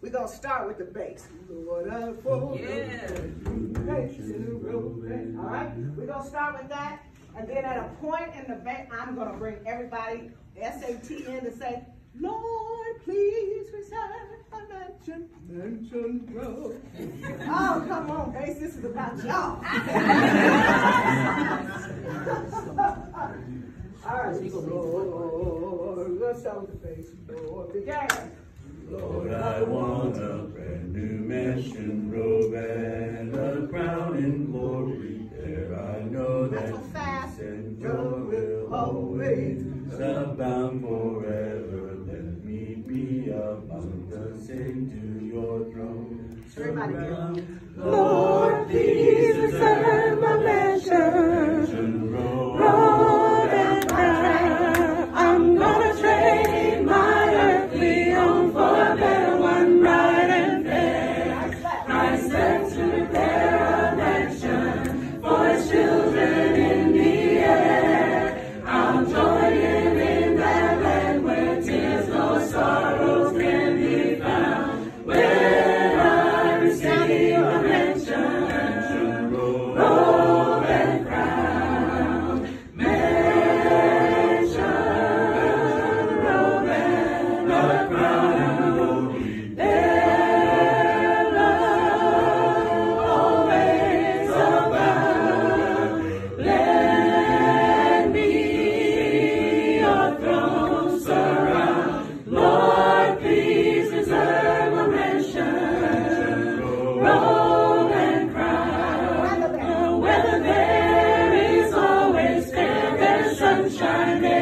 We're going to start with the bass. Lord, I fall. Yeah. All right, we're going to start with that. And then at a point in the back, I'm going to bring everybody SAT in to say, Lord, please reside a mansion, mansion road. oh, come on, bass, this is about y'all. All right, Lord, let's start with the bass. Lord, begin. Lord, I want a brand new mansion robe and a crown in glory. There I know that peace and joy will always abound forever. Let me be among the saints to your throne. It. Lord, sunshine.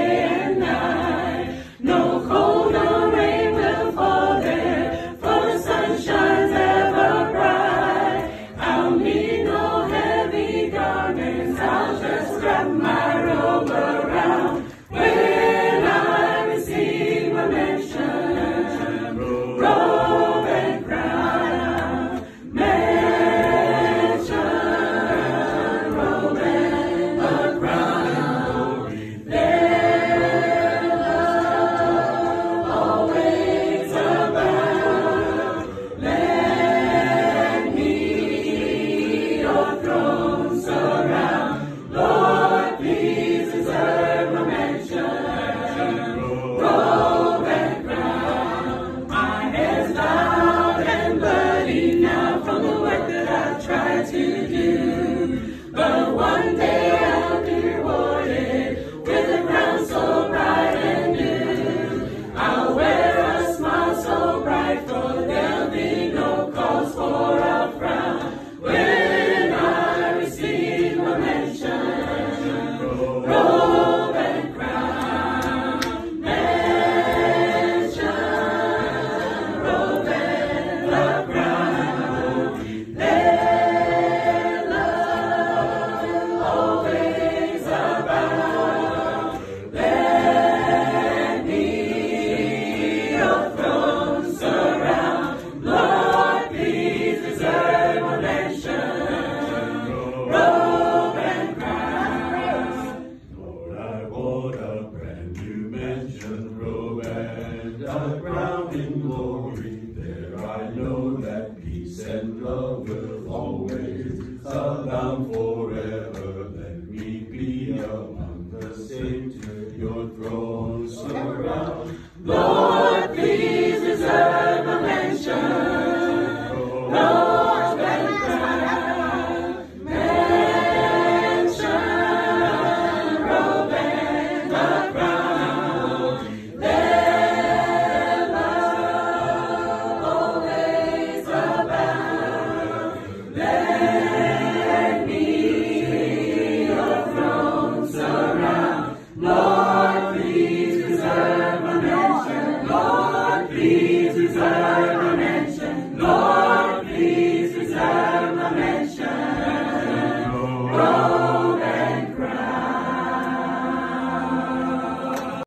one day. Will always ways, down forever, let me be alone.